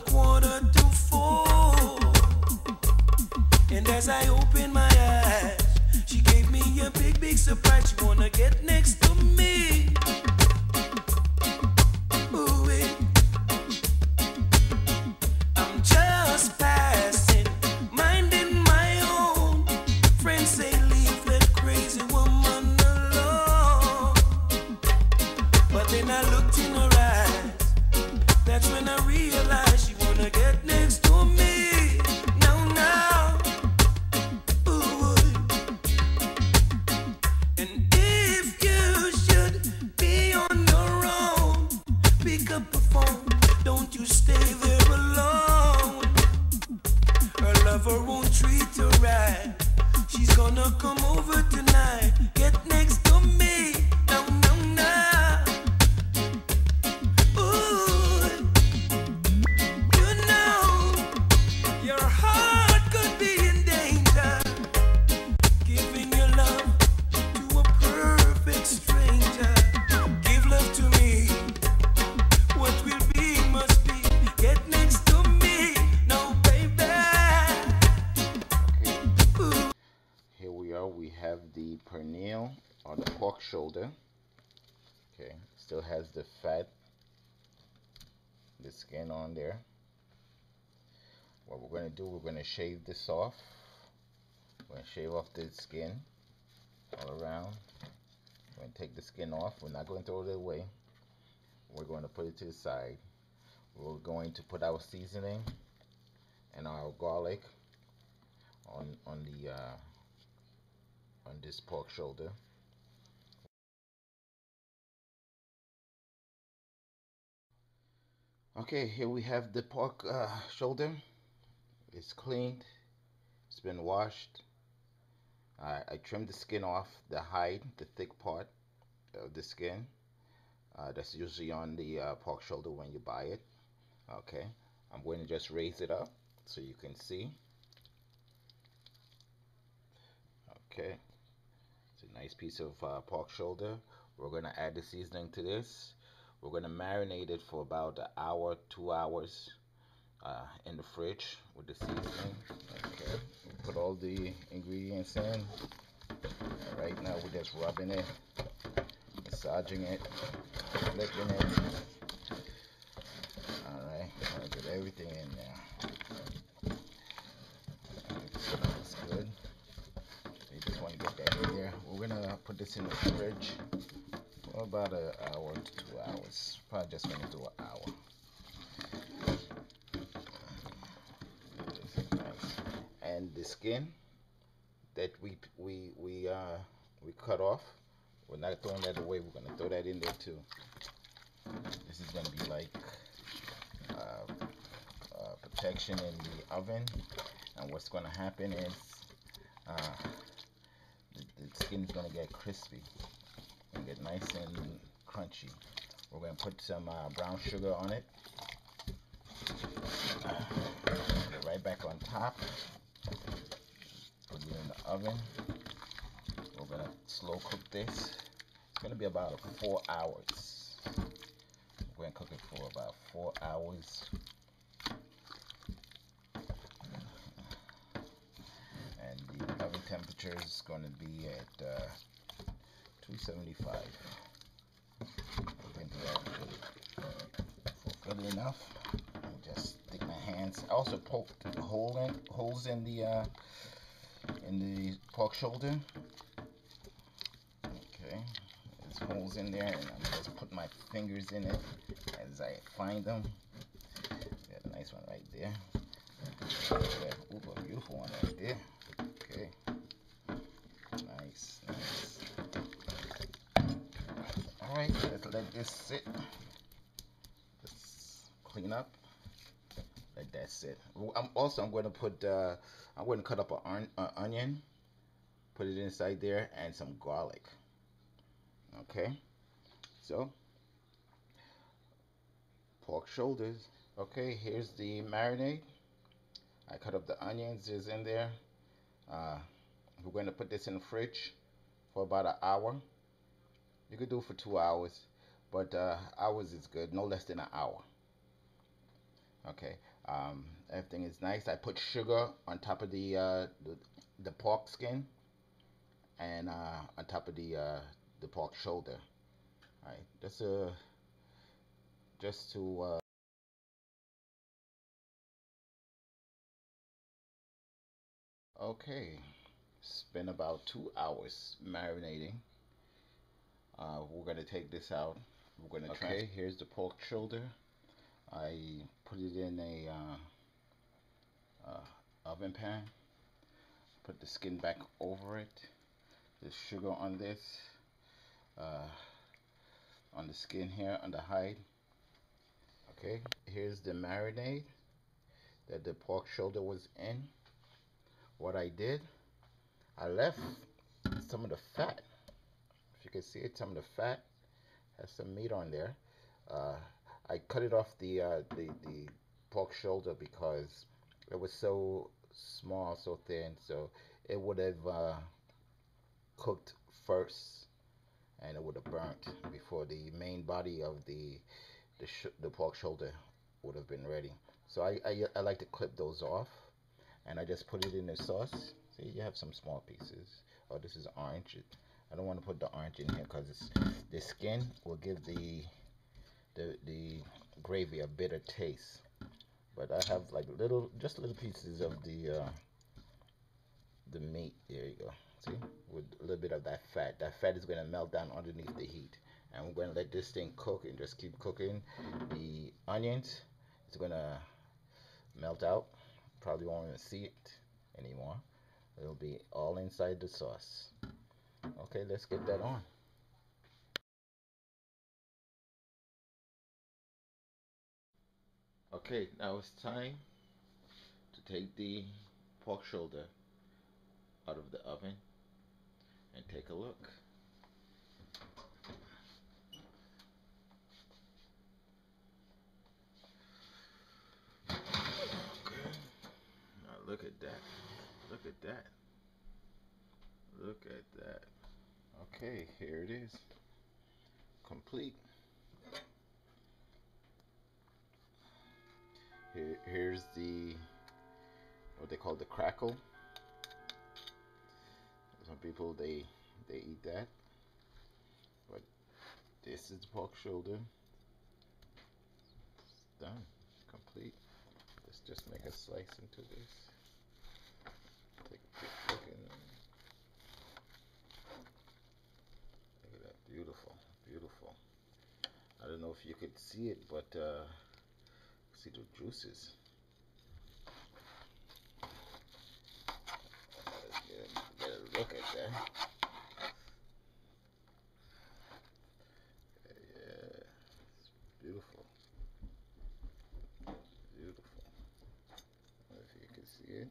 quarter to four. And as I we have the pernil or the pork shoulder. Okay, still has the fat, the skin on there. What we're gonna do, we're gonna shave this off. We're gonna shave off the skin all around. We're gonna take the skin off. We're not going to throw it away. We're going to put it to the side. We're going to put our seasoning and our garlic on on the uh, on this pork shoulder. Okay, here we have the pork uh, shoulder. It's cleaned. It's been washed. I, I trimmed the skin off, the hide, the thick part of the skin. Uh, that's usually on the uh, pork shoulder when you buy it. Okay, I'm going to just raise it up so you can see. Okay, nice piece of uh, pork shoulder. We're going to add the seasoning to this. We're going to marinate it for about an hour, two hours uh, in the fridge with the seasoning. Okay, put all the ingredients in. Right now we're just rubbing it, massaging it, flicking it. Alright, I'll get everything in there. That's good. You just want to get that in there. We're gonna put this in the fridge for about an hour to two hours. Probably just gonna do an hour. And the skin that we we we uh we cut off, we're not throwing that away. We're gonna throw that in there too. This is gonna be like uh, uh, protection in the oven. And what's gonna happen is uh, the, the skin is gonna get crispy and get nice and crunchy. We're gonna put some uh, brown sugar on it. Put it right back on top. Put it in the oven. We're gonna slow cook this. It's gonna be about four hours. We're gonna cook it for about four hours. And the oven temperature is gonna be at uh, 275. Look into that for good enough. And just stick my hands. I also poked hole in holes in the uh, in the pork shoulder. Okay, there's holes in there, and I'm just put my fingers in it as I find them. Got a nice one right there. Ooh, a beautiful one right there. Okay. Nice, nice. Alright, let's let this sit. Let's clean up. Let that sit. I'm also I'm going to put uh, I'm going to cut up an uh, onion, put it inside there, and some garlic. Okay, so pork shoulders. Okay, here's the marinade. I cut up the onions is in there. Uh, we're going to put this in the fridge for about an hour. You could do for two hours, but uh, hours is good. No less than an hour. Okay, Um, everything is nice. I put sugar on top of the uh, the, the pork skin and uh, on top of the uh, the pork shoulder. All right, just uh, just to uh, okay, been about two hours marinating. Uh, we're gonna take this out. We're gonna okay. Here's the pork shoulder. I put it in a uh, uh, oven pan. Put the skin back over it. There's sugar on this. Uh, on the skin here, on the hide. Okay, here's the marinade that the pork shoulder was in. What I did, I left some of the fat. If you can see it, some of the fat has some meat on there. Uh, I cut it off the, uh, the the pork shoulder because it was so small, so thin, so it would have uh, cooked first, and it would have burnt before the main body of the the, the pork shoulder would have been ready. So I, I I like to clip those off, and I just put it in the sauce. See, you have some small pieces. Oh, this is orange. I don't want to put the orange in here because the skin will give the the the gravy a bitter taste. But I have like little, just little pieces of the uh, the meat. There you go. See, with a little bit of that fat. That fat is going to melt down underneath the heat, and we're going to let this thing cook and just keep cooking. The onions is going to melt out. Probably won't even see it anymore. It'll be all inside the sauce. Okay, let's get that on. Okay, now it's time to take the pork shoulder out of the oven and take a look. Okay, now look at that. Look at that. At that. Okay, here it is. Complete. Here, here's the what they call the crackle. Some people they they eat that, but this is the pork shoulder. It's done, complete. Let's just make a slice into this. Take a quick look and look at that, beautiful, beautiful. I don't know if you could see it, but. Uh, See the juices. Get a look at that. Yeah, it's beautiful. Beautiful. if you can see it.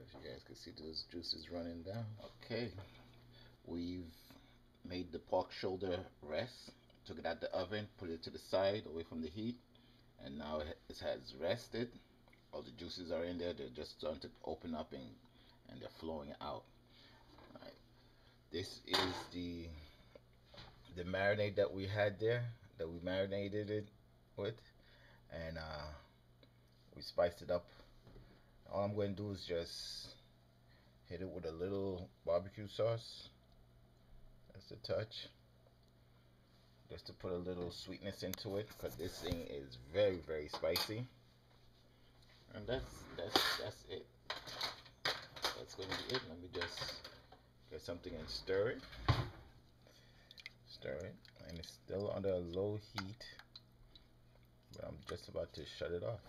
if you guys can see those juices running down. Okay, we've made the pork shoulder rest. Took it out of the oven, put it to the side away from the heat and now it has rested. All the juices are in there they're just starting to open up and and they're flowing out. This is the the marinade that we had there that we marinated it with and uh, we spiced it up. All I'm going to do is just hit it with a little barbecue sauce that's a touch. Just to put a little sweetness into it because this thing is very very spicy. And that's that's that's it. That's going to be it. Let me just get something and stir it. Stir it. And it's still under a low heat but I'm just about to shut it off.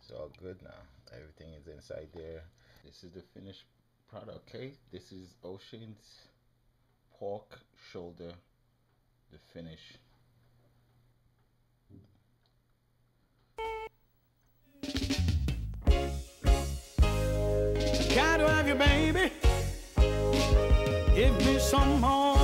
It's all good now. Everything is inside there. This is the finished product okay? This is Ocean's pork shoulder the finish. Gotta have you, baby. Give me some more.